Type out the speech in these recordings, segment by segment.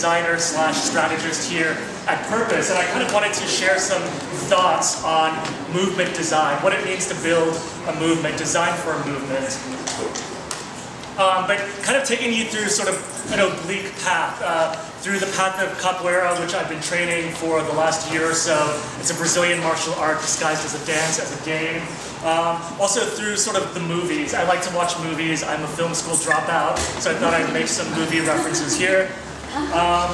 designer slash strategist here at Purpose, and I kind of wanted to share some thoughts on movement design, what it means to build a movement, design for a movement. Um, but kind of taking you through sort of an oblique path, uh, through the path of capoeira, which I've been training for the last year or so. It's a Brazilian martial art disguised as a dance, as a game. Um, also through sort of the movies. I like to watch movies. I'm a film school dropout, so I thought I'd make some movie references here. Um,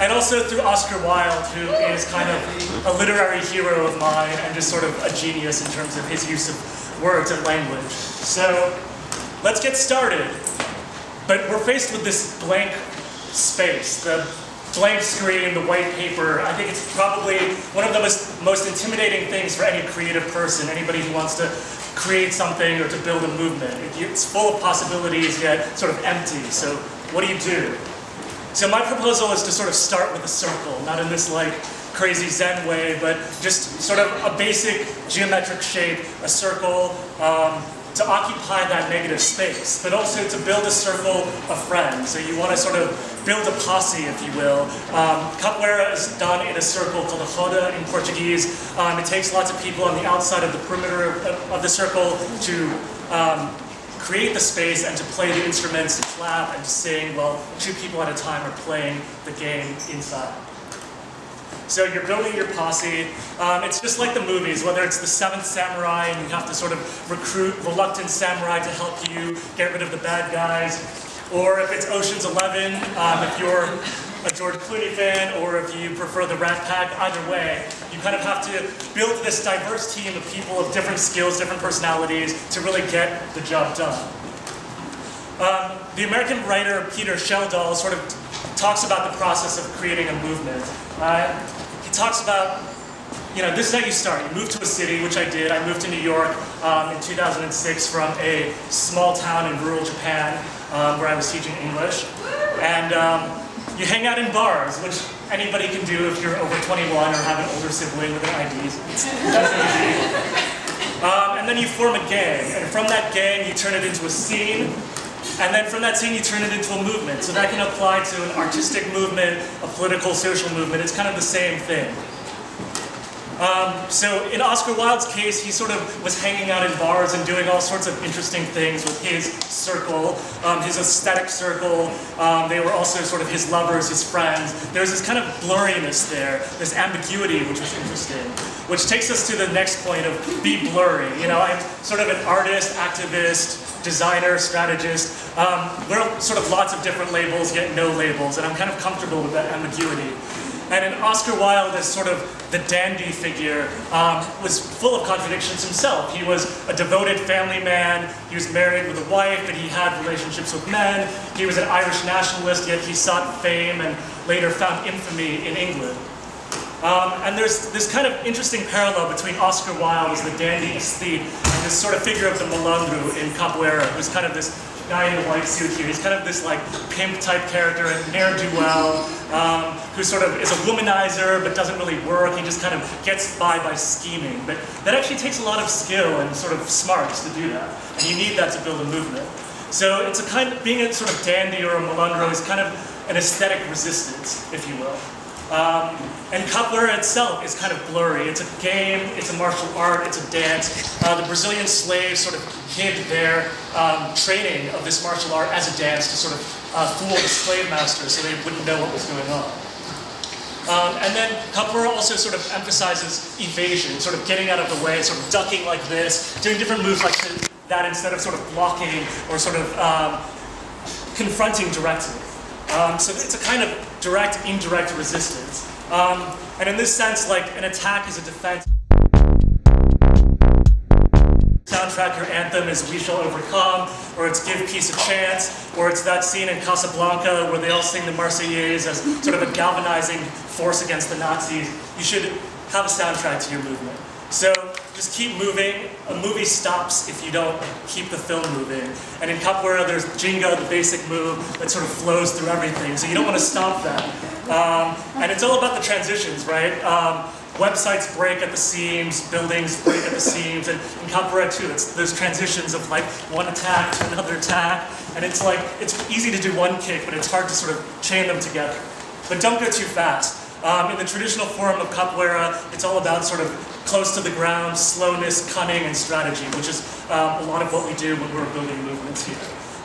and also through Oscar Wilde, who is kind of a literary hero of mine and just sort of a genius in terms of his use of words and language. So let's get started. But we're faced with this blank space, the blank screen, the white paper. I think it's probably one of the most, most intimidating things for any creative person, anybody who wants to create something or to build a movement. It's full of possibilities, yet sort of empty. So what do you do? So my proposal is to sort of start with a circle, not in this like crazy Zen way, but just sort of a basic geometric shape, a circle, um, to occupy that negative space, but also to build a circle of friends. So you want to sort of build a posse, if you will. Um, capoeira is done in a circle called a roda in Portuguese. Um, it takes lots of people on the outside of the perimeter of, of the circle to um, create the space and to play the instruments, to clap and to sing while two people at a time are playing the game inside. So you're building your posse. Um, it's just like the movies, whether it's the Seventh Samurai and you have to sort of recruit reluctant samurai to help you get rid of the bad guys, or if it's Ocean's Eleven, um, if you're a George Clooney fan, or if you prefer the Rat Pack, either way, you kind of have to build this diverse team of people of different skills, different personalities to really get the job done. Um, the American writer Peter Schjeldahl sort of talks about the process of creating a movement. Uh, he talks about, you know, this is how you start. You move to a city, which I did. I moved to New York um, in 2006 from a small town in rural Japan um, where I was teaching English. And um, you hang out in bars, which anybody can do if you're over 21 or have an older sibling with an ID. That's easy. Um, and then you form a gang, and from that gang you turn it into a scene, and then from that scene, you turn it into a movement. So that can apply to an artistic movement, a political, social movement. It's kind of the same thing. Um, so in Oscar Wilde's case, he sort of was hanging out in bars and doing all sorts of interesting things with his circle, um, his aesthetic circle. Um, they were also sort of his lovers, his friends. There's this kind of blurriness there, this ambiguity, which was interesting. Which takes us to the next point of be blurry. You know, I'm sort of an artist, activist, designer, strategist. Um, we're sort of lots of different labels, yet no labels, and I'm kind of comfortable with that ambiguity. And in Oscar Wilde as sort of the dandy figure, um, was full of contradictions himself. He was a devoted family man, he was married with a wife, but he had relationships with men. He was an Irish nationalist, yet he sought fame and later found infamy in England. Um, and there's this kind of interesting parallel between Oscar Wilde as the dandy aesthete and this sort of figure of the malandro in Capoeira, who's kind of this guy in a white suit here. He's kind of this like pimp type character, a ne'er-do-well, um, who sort of is a womanizer but doesn't really work. He just kind of gets by by scheming. But that actually takes a lot of skill and sort of smarts to do that. And you need that to build a movement. So it's a kind of, being a sort of dandy or a malandro is kind of an aesthetic resistance, if you will. Um, and capoeira itself is kind of blurry. It's a game, it's a martial art, it's a dance. Uh, the Brazilian slaves sort of hid their um, training of this martial art as a dance to sort of uh, fool the slave masters so they wouldn't know what was going on. Um, and then capoeira also sort of emphasizes evasion, sort of getting out of the way, sort of ducking like this, doing different moves like that instead of sort of blocking or sort of um, confronting directly. Um, so it's a kind of direct, indirect resistance. Um, and in this sense, like an attack is a defense. Soundtrack, your anthem is We Shall Overcome, or it's Give Peace a Chance, or it's that scene in Casablanca where they all sing the Marseillaise as sort of a galvanizing force against the Nazis. You should have a soundtrack to your movement. So just keep moving. A movie stops if you don't keep the film moving. And in capoeira, there's Ginga, the basic move that sort of flows through everything. So you don't want to stop that. Um, and it's all about the transitions, right? Um, websites break at the seams, buildings break at the seams, and in capoeira too, it's those transitions of like one attack to another attack, and it's like, it's easy to do one kick, but it's hard to sort of chain them together. but don't go too fast. Um, in the traditional form of capoeira, it's all about sort of close to the ground, slowness, cunning, and strategy, which is um, a lot of what we do when we're building movements here.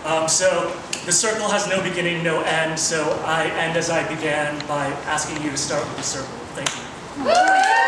Um, so the circle has no beginning, no end, so I end as I began by asking you to start with the circle. Thank you.